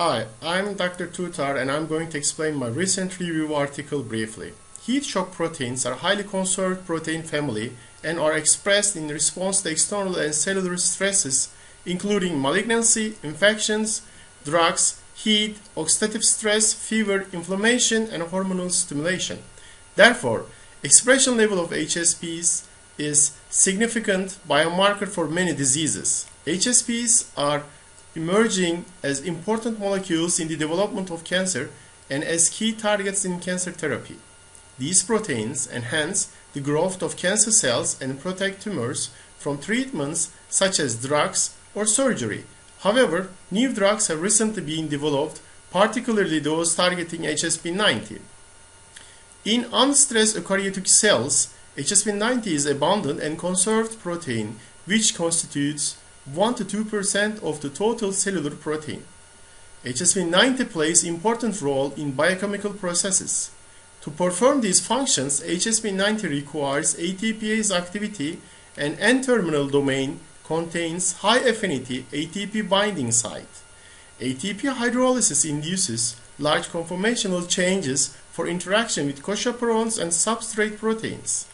Hi, I'm Dr. Tutar and I'm going to explain my recent review article briefly. Heat shock proteins are highly conserved protein family and are expressed in response to external and cellular stresses including malignancy, infections, drugs, heat, oxidative stress, fever, inflammation, and hormonal stimulation. Therefore, expression level of HSPs is significant biomarker for many diseases. HSPs are emerging as important molecules in the development of cancer and as key targets in cancer therapy. These proteins enhance the growth of cancer cells and protect tumors from treatments such as drugs or surgery. However, new drugs have recently been developed, particularly those targeting HSP90. In unstressed eukaryotic cells, HSP90 is abundant and conserved protein which constitutes 1 to 2% of the total cellular protein. HSP90 plays important role in biochemical processes. To perform these functions, HSP90 requires ATPase activity and N-terminal domain contains high affinity ATP binding site. ATP hydrolysis induces large conformational changes for interaction with cochaperones and substrate proteins.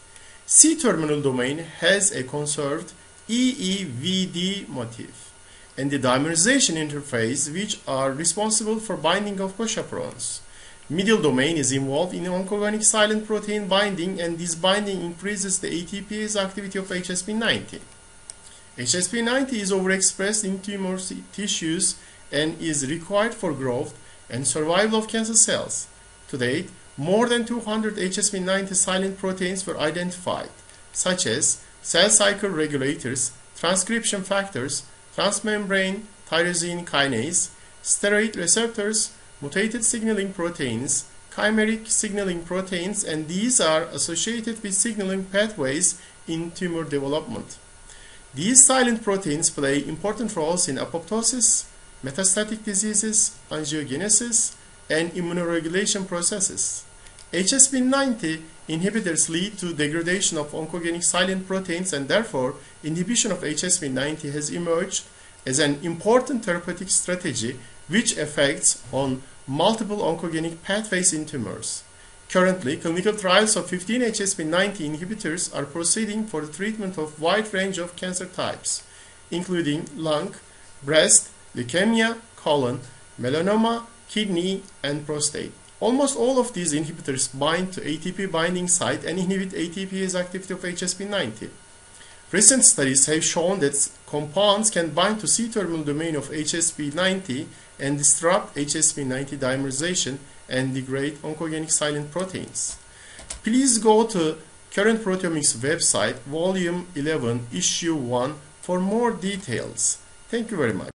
C-terminal domain has a conserved EEVD motif and the dimerization interface which are responsible for binding of cochaperones. Middle domain is involved in oncogenic client protein binding and this binding increases the ATPase activity of HSP90. HSP90 is overexpressed in tumor tissues and is required for growth and survival of cancer cells. To date, more than 200 HSP90 client proteins were identified, such as cell cycle regulators, transcription factors, transmembrane tyrosine kinase, steroid receptors, mutated signaling proteins, chimeric signaling proteins, and these are associated with signaling pathways in tumor development. These client proteins play important roles in apoptosis, metastatic diseases, angiogenesis, and immunoregulation processes. HSP90 inhibitors lead to degradation of oncogenic client proteins and therefore inhibition of HSP90 has emerged as an important therapeutic strategy which affects on multiple oncogenic pathways in tumors. Currently, clinical trials of 15 HSP90 inhibitors are proceeding for the treatment of wide range of cancer types, including lung, breast, leukemia, colon, melanoma, kidney, and prostate. Almost all of these inhibitors bind to ATP binding site and inhibit ATPase activity of HSP90. Recent studies have shown that compounds can bind to C-terminal domain of HSP90 and disrupt HSP90 dimerization and degrade oncogenic client proteins. Please go to Current Proteomics website, volume 11, issue 1 for more details. Thank you very much.